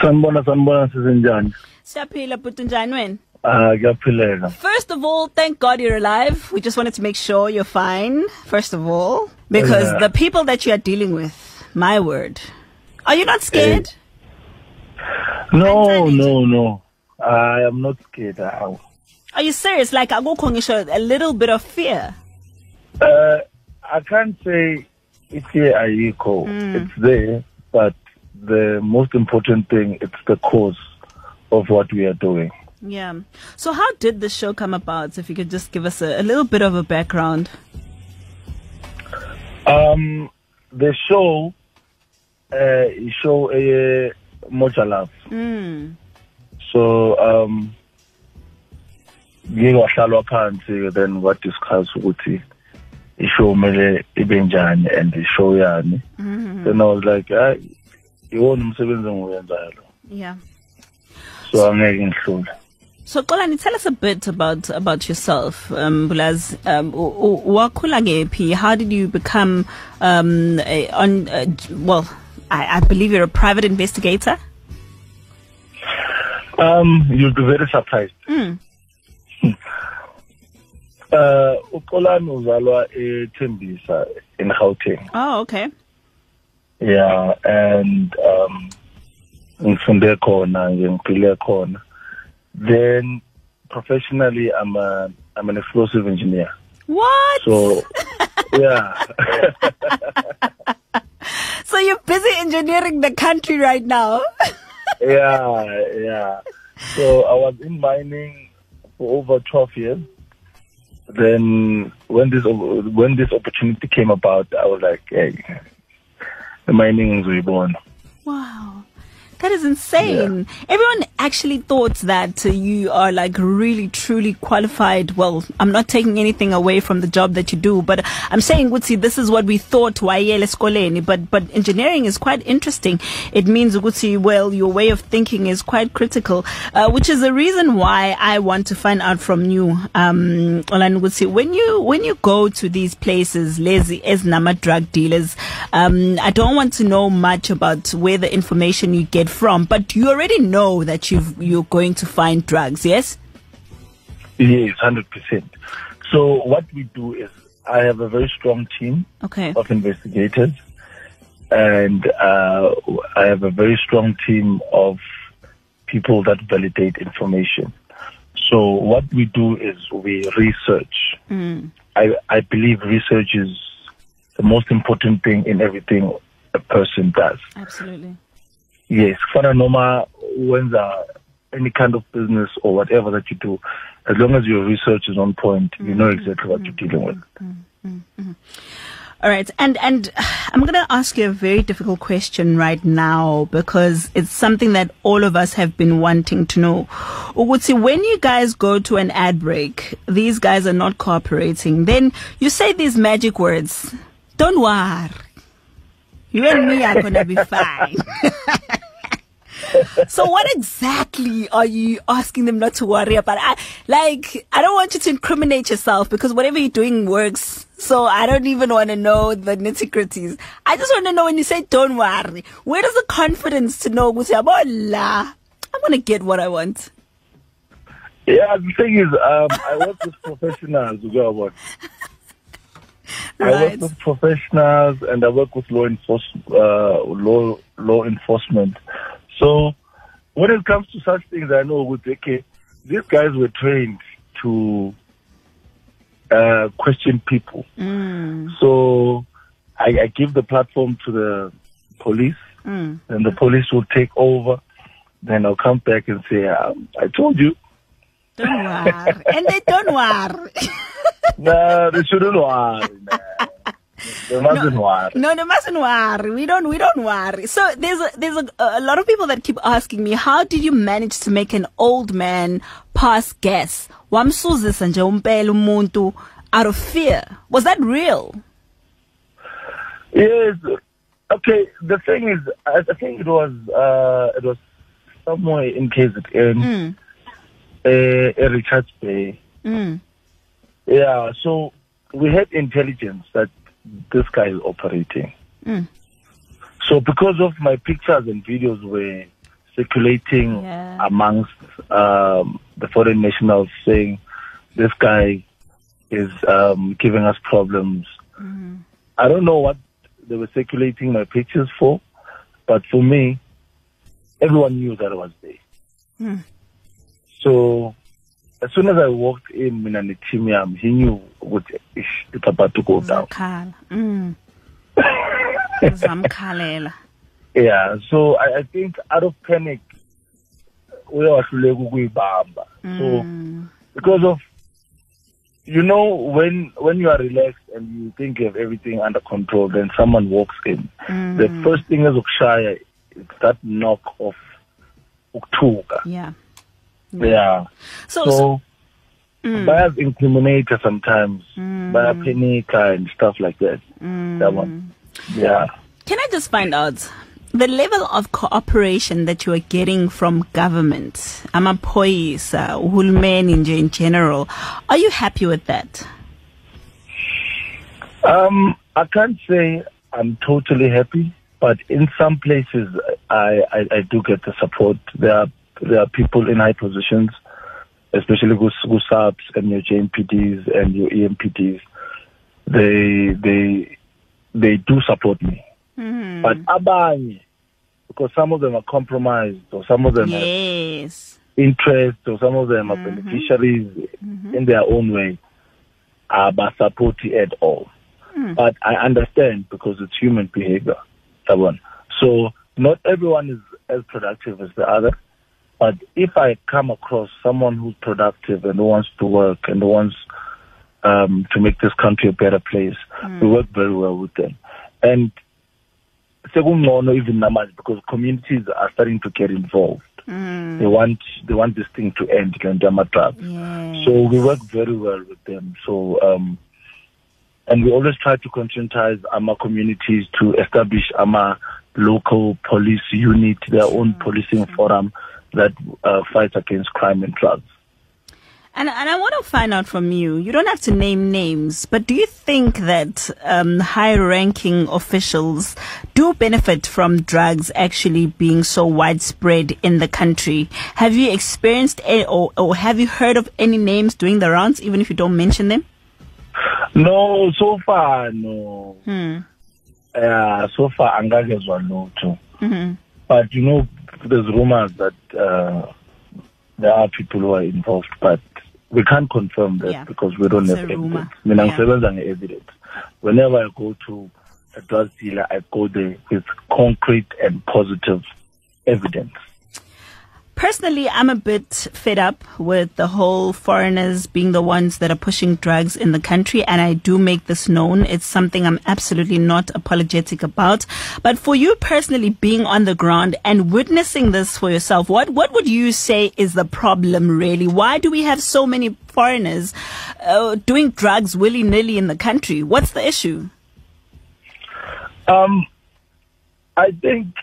sanibona sanibona sisenjani Siyaphila bhuti njani wena? ah kuyaphileka First of all, thank God you're alive. We just wanted to make sure you're fine, first of all, because Yeah. the people that you are dealing with, my word. Are you not scared? no no no i am not scared aw Are you serious? Like akukho ngisho a little bit of fear. uh i can't say it's here ayikho it's there but the most important thing it's the cause of what we are doing Yeah. So how did the show come about? If you could just give us a, a little bit of a background. um the show uh show a moja love Mm. so um ngike wahlalwa phansi then wadiscuss ukuthi ishow kumele ibe njani and ishow yani then i was like hayi iwona umsebenzi engiwenzayo lo Yeah. so angeke ngihlule So Xolani, tell us a bit about about yourself. Um Bulaz, um wakhula? How did you become um a, on uh, well, I, I believe you're a private investigator? um you'll be very surprised Mm. uh uxolani uzalwa eThembisa in Gauteng Oh, okay. Yeah and um ngifunde khona ngiphile khona. Then professionally i'm a i'm an explosive engineer. What? so yeah. So you're busy engineering the country right now? yeah yeah. So i was in mining for over 12 years. Then when this when this opportunity came about i was like hey is reborn wow. That is insane. Everyone actually thought that uh, you are like really truly qualified. Well, I'm not taking anything away from the job that you do, but I'm saying, Gutsi, this is what we thought wayele skoleni, but but engineering is quite interesting. It means Gutsi, well, your way of thinking is quite critical, uh, which is the reason why I want to find out from you, um, Olan Gutsi, when you when you go to these places, lazy as nama drug dealers, um, I don't want to know much about where the information you get from, but you already know that you've, you're going to find drugs, yes? yes 100% so what we do is i have a very strong team Okay. of investigators and uh, I have a very strong team of people that validate information. So what we do is we research. Mm. I, I believe research is the most important thing in everything a person does. Absolutely. Yes, kufana noma wenza any kind of business or whatever that you do, as long as your research is on point, you know mm-hmm. exactly what you're dealing with. Mm-hmm. Mm-hmm. All right, and and I'm going to ask you a very difficult question right now because it's something that all of us have been wanting to know. Ukuthi, when you guys go to an ad break, these guys are not cooperating. Then you say these magic words. Don't worry, you and me are going to be fine. so what exactly are you asking them not to worry about? I, like, I don't want you to incriminate yourself because whatever you're doing works. So I don't even want to know the nitty gritties. I just want to know when you say don't worry, where does the confidence to know ukuthi, "Yabo I'm going to get what I want. Yeah, the thing is, um, I work with professionals. Know what? I work with professionals and I work with law enforcement. Uh, law law enforcement. So when it comes to such things, I know with okay, these guys were trained to uh, question people. Mm, So I, I give the platform to the police, mm. and the police will take over. Then I'll come back and say, um, "I told you." Don't worry. and they don't worry. No, they shouldn't worry. Nah. They mustn't worry. No, they mustn't worry. We don't. We don't worry. So there's a, there's a, a lot of people that keep asking me, how did you manage to make an old man pass gas? Wamsuzisa nje umpela umuntu out of fear. Was that real? Yes. Okay. The thing is, I, I think it was uh, it was somewhere in KZN, Mm, uh, Richards Bay. mm, Yeah. So we had intelligence that this guy is operating. mm. So because of my pictures and videos were circulating Yeah. amongst um, the foreign nationals saying this guy is um, giving us problems. I don't know what they were circulating my pictures for, but for me, everyone knew that I was there. So as soon as I walked in, mina team yam, he knew what it's about to go down. Mm. Zamkhalela. Yeah, so I, I think out of panic, uyawahluleka ukuyibamba. So because of you know when when you are relaxed and you think you have everything under control, then someone walks in. The first thing is ukushaya, it's that knock of uktuka. Yeah. Yeah. So, so So mm. baya incriminate sometimes, mm. baya panika and stuff like that. Mm. That one. Yeah. can I just find out the level of cooperation that you are getting from government, amaphoyisa, uhulumeni nje in general, are you happy with that? Um, I can't say I'm totally happy, but in some places I, I, I do get the support. There are there are people in high positions, especially with, with SAPS and your JMPDs and your EMPDs. They they they do support me. Mm-hmm. But abanye, because some of them are compromised or some of them have Yes. interest or some of them are mm-hmm. beneficiaries mm-hmm. in their own way are supporting at all. Hmm. But I understand because it's human behavior. So not everyone is as productive as the other. But if I come across someone who's productive and who wants to work and who wants um, to make this country a better place, we work very well with them. And sekungcono even namanje because communities are starting to get involved. They want they want this thing to end, like drugs. Yes. So we work very well with them. So um, and we always try to conscientize our communities to establish our local police unit, their own policing forum that uh, fights against crime and drugs. And, and I want to find out from you. You don't have to name names, but do you think that um, high-ranking officials do benefit from drugs actually being so widespread in the country? Have you experienced any, or, or have you heard of any names doing the rounds, even if you don't mention them? No, so far no. Hmm. Uh, so far angagezwa lutho. Mhm. But you know, there's rumors that uh, there are people who are involved, but we can't confirm that Yeah. because we don't It's have evidence. Mina Yeah. nge-evidence. Whenever I go to a drug dealer, I go there with concrete and positive evidence. Personally, I'm a bit fed up with the whole foreigners being the ones that are pushing drugs in the country, and I do make this known. It's something I'm absolutely not apologetic about. But for you personally, being on the ground and witnessing this for yourself, what what would you say is the problem really? Why do we have so many foreigners uh, doing drugs willy nilly in the country? What's the issue? Um, I think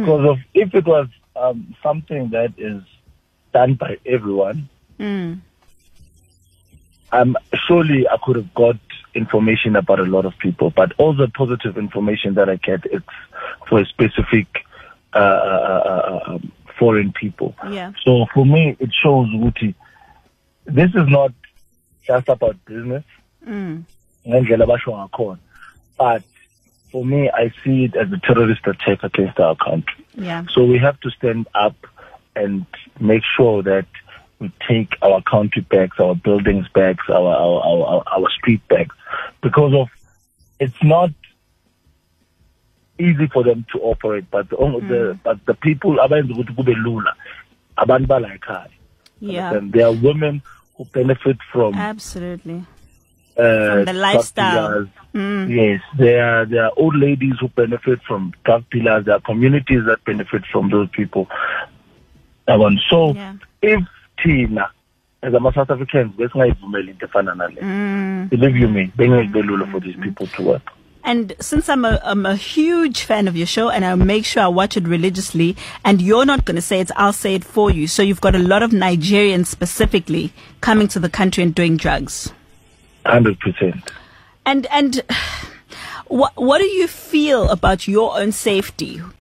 Because of if it was um, something that is done by everyone, Mm. um, surely I could have got information about a lot of people. But all the positive information that I get, it's for a specific uh, uh, uh, um, foreign people. Yeah. So for me, it shows Wuti, this is not just about business. Mm. but for me i see it as a terrorist attack against our country Yeah. so we have to stand up and make sure that we take our country back our buildings back our our our, our, street back because of it's not easy for them to operate but the, the mm. but the people lula abantu bala ekhaya Yeah. and there are women who benefit from Absolutely. Uh, From the lifestyle. Mm. Yes, there are, there are old ladies who benefit from drug dealers. There are communities that benefit from those people. So Yeah. if Tina, as a South Africans, besingayivumeli into efana nale. Mm. Believe you me, bengeke lula for these people to work. And since I'm a, I'm a huge fan of your show and I'll make sure I watch it religiously and you're not going to say it, I'll say it for you. So you've got a lot of Nigerians specifically coming to the country and doing drugs. Hundred percent. And, and what what do you feel about your own safety